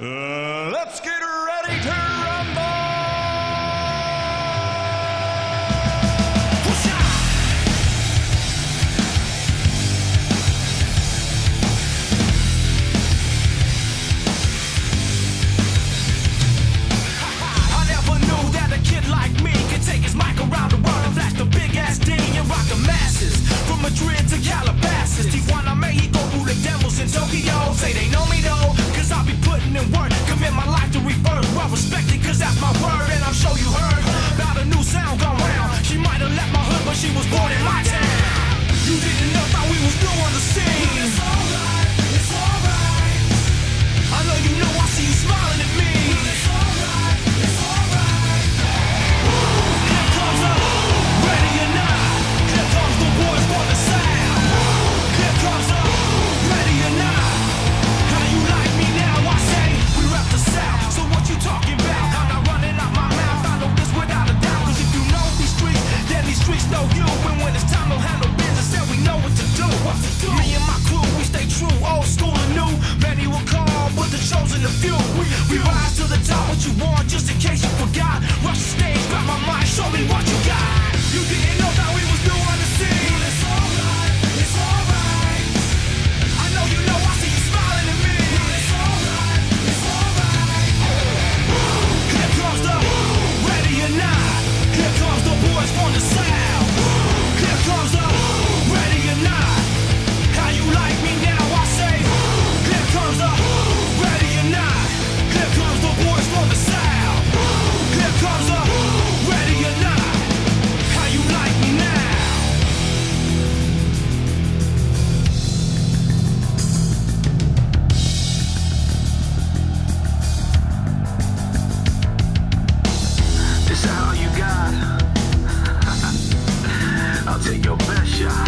Uh, let's get her. and work. Commit my life to reform. streets know you, and when it's time, don't have no business, and we know what to do. What to do. Me and my crew, we stay true. to your best shot.